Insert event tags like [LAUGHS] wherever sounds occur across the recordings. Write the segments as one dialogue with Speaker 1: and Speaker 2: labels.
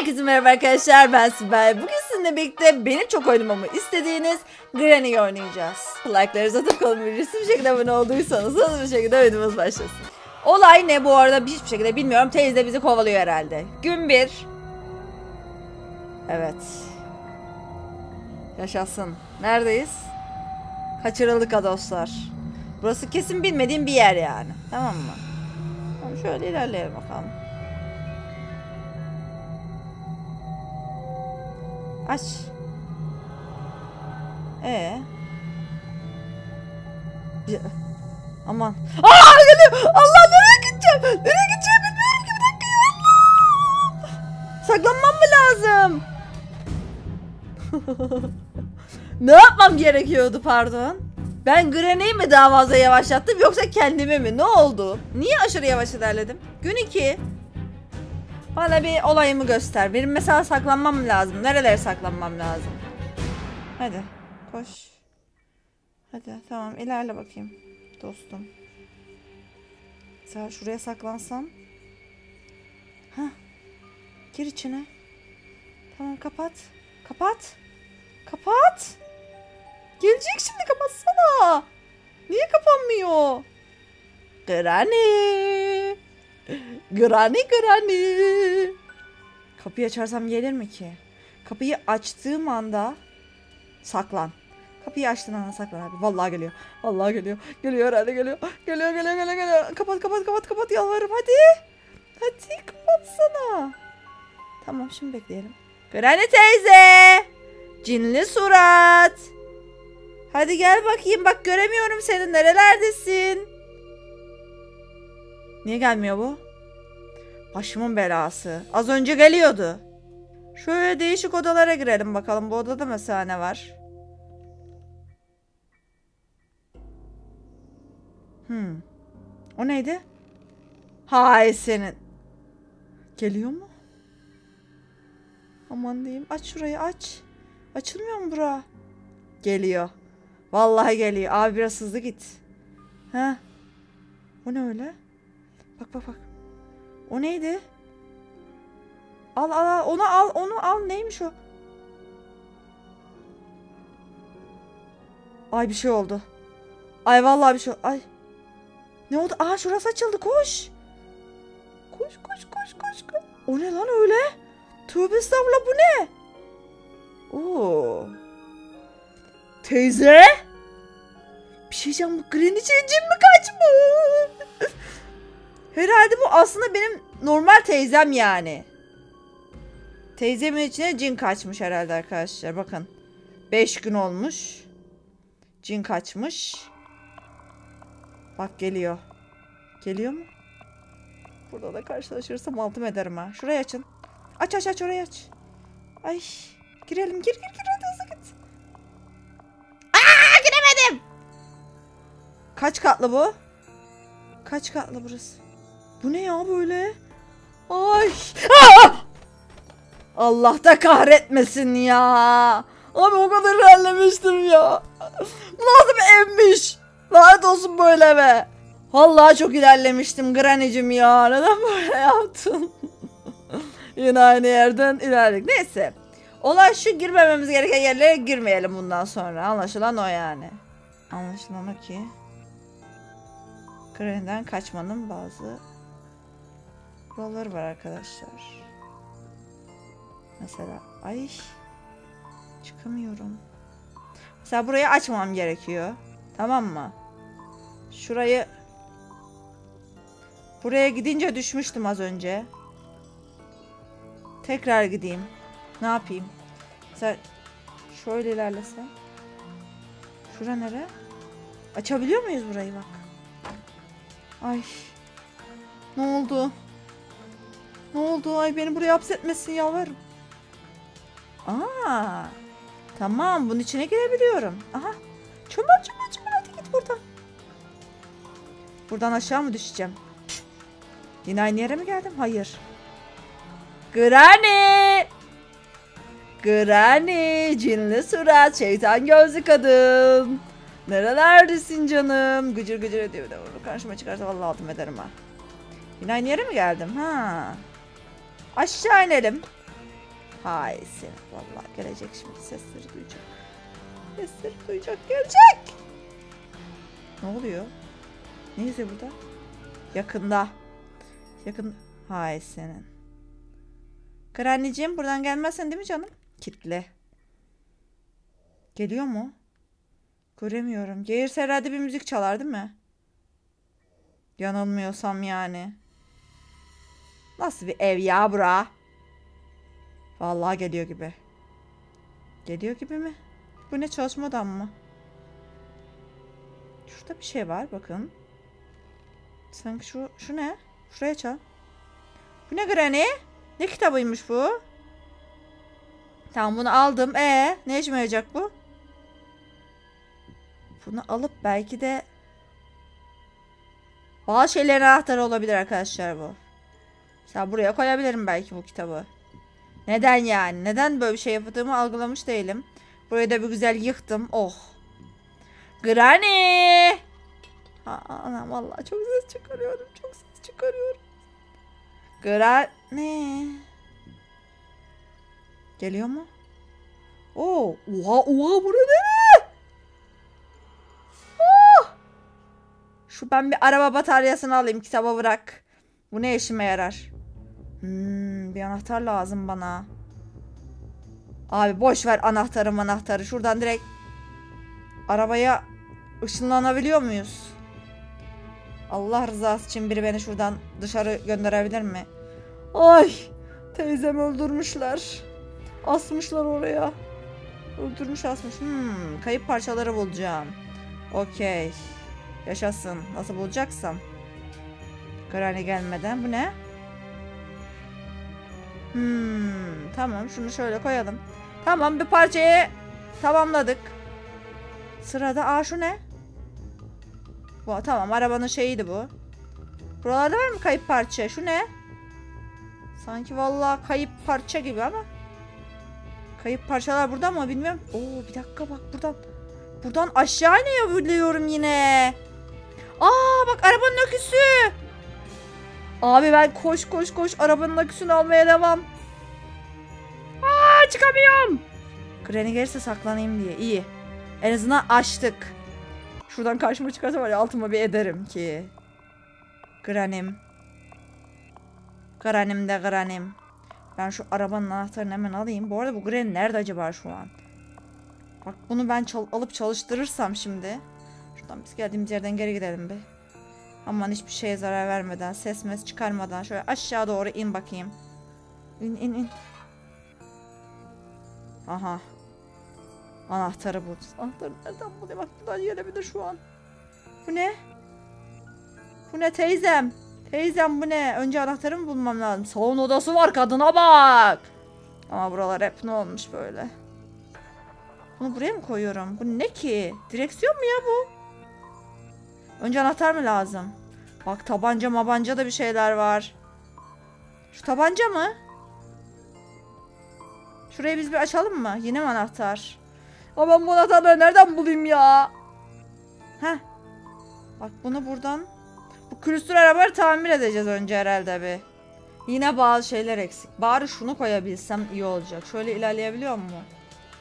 Speaker 1: Herkese merhaba arkadaşlar ben Sibel. Bugün sizinle birlikte benim çok oynamamı istediğiniz Granny oynayacağız. Like'larınızı atıp ücretsiz bir şekilde abone olduysanız hızlı bir şekilde videomuz başlasın. Olay ne bu arada hiçbir şekilde bilmiyorum. Teyze bizi kovalıyor herhalde. Gün bir. Evet. Yaşasın. Neredeyiz? Kaçırıldık dostlar. Burası kesin bilmediğim bir yer yani. Tamam mı? Tamam, şöyle ilerleyelim bakalım. Aç. Ee. Aman. Aa geliyor. Allah nereye gideceğim? Nereye gideceğim bilmiyorum ki. Bir dakika ya. Allah. Saklanmam mı lazım? [LAUGHS] ne yapmam gerekiyordu pardon? Ben Granny'i mi daha fazla yavaşlattım yoksa kendimi mi? Ne oldu? Niye aşırı yavaş ilerledim? Gün 2. Bana bir olayımı göster. Benim mesela saklanmam lazım. Nerelere saklanmam lazım? Hadi koş. Hadi tamam ilerle bakayım dostum. Mesela şuraya saklansam. Ha. Gir içine. Tamam kapat. Kapat. Kapat. Gelecek şimdi kapatsana. Niye kapanmıyor? Granny. Granny Granny. Kapıyı açarsam gelir mi ki? Kapıyı açtığım anda saklan. Kapıyı açtığın anda saklan abi. Vallahi geliyor. Vallahi geliyor. Geliyor herhalde geliyor. Geliyor geliyor geliyor geliyor. Kapat kapat kapat kapat yalvarırım hadi. Hadi kapatsana. Tamam şimdi bekleyelim. Granny teyze. Cinli surat. Hadi gel bakayım. Bak göremiyorum seni. Nerelerdesin? Niye gelmiyor bu? Başımın belası. Az önce geliyordu. Şöyle değişik odalara girelim bakalım. Bu odada mesela ne var? Hmm. O neydi? Hay senin. Geliyor mu? Aman diyeyim. Aç şurayı aç. Açılmıyor mu bura? Geliyor. Vallahi geliyor. Abi biraz hızlı git. Ha? O ne öyle? Bak bak bak. O neydi? Al al al onu al onu al neymiş o? Ay bir şey oldu. Ay vallahi bir şey oldu. Ay. Ne oldu? Aa şurası açıldı koş. Koş koş koş koş. koş. O ne lan öyle? Tövbe estağfurullah bu ne? Oo. Teyze? Bir şey diyeceğim bu Green için cin mi kaçmış? [LAUGHS] Herhalde bu aslında benim normal teyzem yani. Teyzemin içine cin kaçmış herhalde arkadaşlar. Bakın. 5 gün olmuş. Cin kaçmış. Bak geliyor. Geliyor mu? Burada da karşılaşırsam altım ederim ha. Şurayı açın. Aç aç aç orayı aç. Ay. Girelim gir gir gir hadi hızlı git. Aa giremedim. Kaç katlı bu? Kaç katlı burası? Bu ne ya böyle? Ay. Aa! Allah da kahretmesin ya. Abi o kadar ilerlemiştim ya. Nasıl bir evmiş? Lanet olsun böyle be. Vallahi çok ilerlemiştim Granny'cim ya. Neden böyle yaptın? [LAUGHS] Yine aynı yerden ilerledik. Neyse. Olay şu girmememiz gereken yerlere girmeyelim bundan sonra. Anlaşılan o yani. Anlaşılan o ki. Granny'den kaçmanın bazı yolları var arkadaşlar. Mesela ay çıkamıyorum. Mesela burayı açmam gerekiyor. Tamam mı? Şurayı Buraya gidince düşmüştüm az önce. Tekrar gideyim. Ne yapayım? Mesela şöyle ilerlesem. Şura nere? Açabiliyor muyuz burayı bak? Ay. Ne oldu? Ne oldu? Ay beni buraya hapsetmesin yalvarırım. Aa. Tamam bunun içine girebiliyorum. Aha. Çömel çömel çömel hadi git buradan. Buradan aşağı mı düşeceğim? Yine aynı yere mi geldim? Hayır. Granny! Granny! Cinli surat, şeytan gözlü kadın. Nerelerdesin canım? Gıcır gıcır ediyor. Karşıma çıkarsa vallahi altım ederim ha. Yine aynı yere mi geldim? Ha. Aşağı inelim. Hay seni. Vallahi gelecek şimdi sesleri duyacak. Sesleri duyacak gelecek. Ne oluyor? Ne yazıyor burada? Yakında. Yakın. Hay senin. Granny'ciğim buradan gelmezsen değil mi canım? Kitle. Geliyor mu? Göremiyorum. Gelirse herhalde bir müzik çalar değil mi? Yanılmıyorsam yani. Nasıl bir ev ya bura? Vallahi geliyor gibi. Geliyor gibi mi? Bu ne çalışma odam mı? Şurada bir şey var bakın. Sanki şu şu ne? Şuraya çal. Bu ne Granny? Ne kitabıymış bu? Tamam bunu aldım. E ne işime yarayacak bu? Bunu alıp belki de bazı şeylerin anahtarı olabilir arkadaşlar bu. Mesela buraya koyabilirim belki bu kitabı. Neden yani? Neden böyle bir şey yaptığımı algılamış değilim. Burayı da bir güzel yıktım. Oh. Granny! Aa, anam vallahi çok ses çıkarıyorum. Çok ses çıkarıyorum. Granny. Geliyor mu? Oo, oha oha burada ne? Oh! Şu ben bir araba bataryasını alayım kitaba bırak. Bu ne işime yarar? Hmm, bir anahtar lazım bana. Abi boş ver anahtarı anahtarı. Şuradan direkt arabaya ışınlanabiliyor muyuz? Allah rızası için biri beni şuradan dışarı gönderebilir mi? Ay teyzem öldürmüşler. Asmışlar oraya. Öldürmüş asmış. Hmm, kayıp parçaları bulacağım. Okey. Yaşasın. Nasıl bulacaksam. Granny gelmeden. Bu ne? Hmm, tamam şunu şöyle koyalım. Tamam bir parçayı tamamladık. Sırada aa şu ne? Bu, tamam arabanın şeyiydi bu. Buralarda var mı kayıp parça? Şu ne? Sanki vallahi kayıp parça gibi ama. Kayıp parçalar burada mı bilmiyorum. Oo bir dakika bak buradan. Buradan aşağı inebiliyorum yine. Aa bak arabanın aküsü. Abi ben koş koş koş arabanın aküsünü almaya devam. Aa çıkamıyorum. Granny gelirse saklanayım diye. İyi. En azından açtık. Şuradan karşıma çıkarsa var ya altıma bir ederim ki. Granny'm. Granny'm de Granny'm. Ben şu arabanın anahtarını hemen alayım. Bu arada bu Granny nerede acaba şu an? Bak bunu ben çal alıp çalıştırırsam şimdi. Şuradan biz geldiğimiz yerden geri gidelim bir. Aman hiçbir şeye zarar vermeden, ses mes çıkarmadan şöyle aşağı doğru in bakayım. İn in in. Aha. Anahtarı bu. Anahtarı nereden bulayım? Aklımdan gelebilir şu an. Bu ne? Bu ne teyzem? Teyzem bu ne? Önce anahtarı mı bulmam lazım? Salon odası var kadına bak. Ama buralar hep ne olmuş böyle? Bunu buraya mı koyuyorum? Bu ne ki? Direksiyon mu ya bu? Önce anahtar mı lazım? Bak tabanca mabanca da bir şeyler var. Şu tabanca mı? Şurayı biz bir açalım mı? Yine anahtar? Ama ben bu anahtarları nereden bulayım ya? Heh. Bak bunu buradan. Bu külüstür arabaları tamir edeceğiz önce herhalde bir. Yine bazı şeyler eksik. Bari şunu koyabilsem iyi olacak. Şöyle ilerleyebiliyor mu?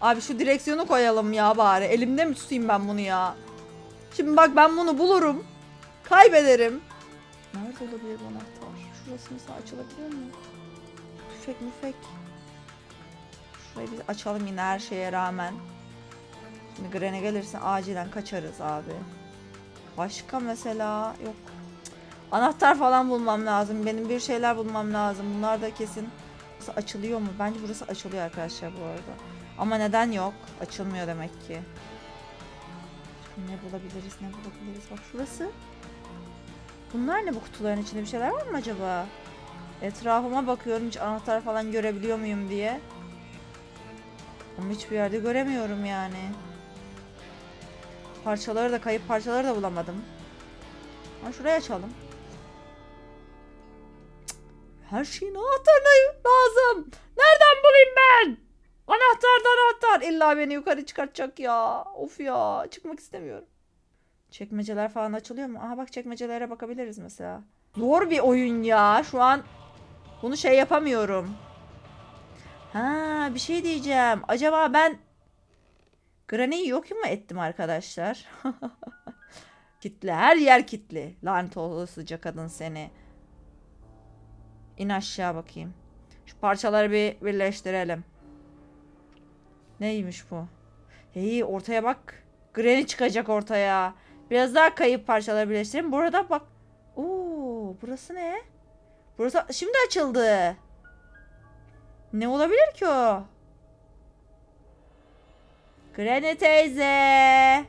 Speaker 1: Abi şu direksiyonu koyalım ya bari. Elimde mi tutayım ben bunu ya? Şimdi bak ben bunu bulurum. Kaybederim. Nerede olabilir bu anahtar? Şurası mesela açılabiliyor mu? Tüfek müfek. Şurayı biz açalım yine her şeye rağmen. Şimdi Granny gelirse acilen kaçarız abi. Başka mesela yok. Anahtar falan bulmam lazım. Benim bir şeyler bulmam lazım. Bunlar da kesin. Burası açılıyor mu? Bence burası açılıyor arkadaşlar bu arada. Ama neden yok? Açılmıyor demek ki. Ne bulabiliriz ne bulabiliriz? Bak şurası. Bunlar ne bu kutuların içinde bir şeyler var mı acaba? Etrafıma bakıyorum hiç anahtar falan görebiliyor muyum diye. Ama hiçbir yerde göremiyorum yani. Parçaları da kayıp parçaları da bulamadım. Ha şuraya açalım. Her şeyin anahtarına lazım. Nereden bulayım ben? Anahtardan anahtar. İlla beni yukarı çıkartacak ya. Of ya. Çıkmak istemiyorum. Çekmeceler falan açılıyor mu? Aha bak çekmecelere bakabiliriz mesela. Zor bir oyun ya. Şu an bunu şey yapamıyorum. Ha bir şey diyeceğim. Acaba ben Granny'yi yok mu ettim arkadaşlar? [LAUGHS] kitli. Her yer kitli. Lanet olasıca kadın seni. İn aşağı bakayım. Şu parçaları bir birleştirelim. Neymiş bu? Hey ortaya bak. Granny çıkacak ortaya. Biraz daha kayıp parçaları birleştirelim. Burada bak. Oo, burası ne? Burası şimdi açıldı. Ne olabilir ki o? Granny teyze.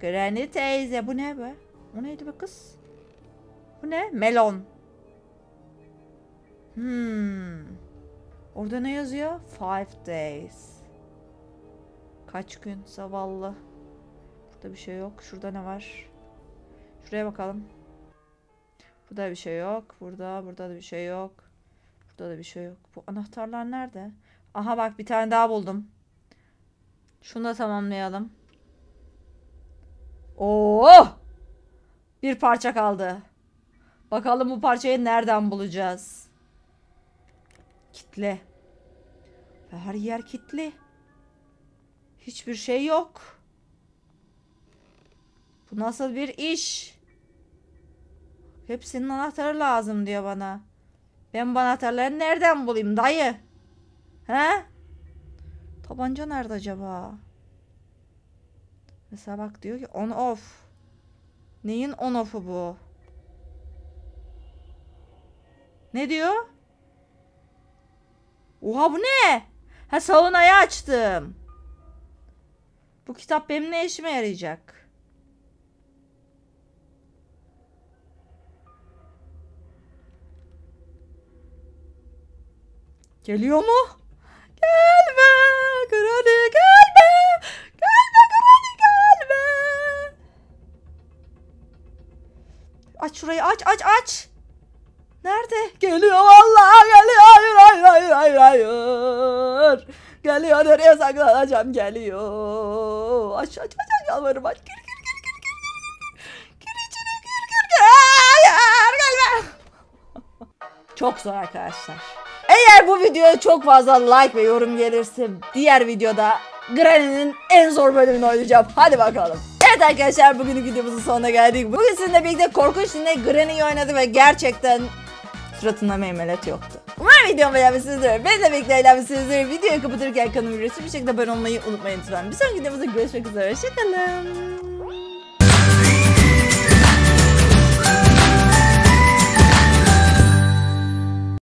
Speaker 1: Granny teyze. Bu ne be? O neydi be kız? Bu ne? Melon. Hmm. Orada ne yazıyor? Five days. Kaç gün? Zavallı. Burada bir şey yok. Şurada ne var? Şuraya bakalım. Burada bir şey yok. Burada, burada da bir şey yok. Burada da bir şey yok. Bu anahtarlar nerede? Aha bak bir tane daha buldum. Şunu da tamamlayalım. Oo! Bir parça kaldı. Bakalım bu parçayı nereden bulacağız? Kitle. Her yer kitli. Hiçbir şey yok. Bu nasıl bir iş? Hepsinin anahtarı lazım diyor bana. Ben bu anahtarları nereden bulayım dayı? He? Tabanca nerede acaba? Mesela bak diyor ki on off. Neyin on off'u bu? Ne diyor? Oha bu ne? Ha saunayı açtım. Bu kitap benim ne işime yarayacak? Geliyor mu? Gelme Granny gelme. Gelme Granny gelme. Aç şurayı aç aç aç. Nerede? Geliyor vallahi geliyor. Hayır hayır hayır hayır hayır. Geliyor nereye saklanacağım geliyor. Aç aç aç aç yalvarırım aç. Gir gir gir gir gir. Gir içine gir gir gir. Hayır gelme. Çok zor arkadaşlar. Eğer bu videoya çok fazla like ve yorum gelirse diğer videoda Granny'nin en zor bölümünü oynayacağım. Hadi bakalım. Evet arkadaşlar bugünün videomuzun sonuna geldik. Bugün sizinle birlikte korkunç yine Granny'yi oynadı ve gerçekten suratında meymelet yoktu. Umarım videomu beğenmişsinizdir. Beni de birlikte eğlenmişsinizdir. Videoyu kapatırken kanalıma ücretsiz bir şekilde abone olmayı unutmayın lütfen. Bir sonraki videomuzda görüşmek üzere. Hoşçakalın.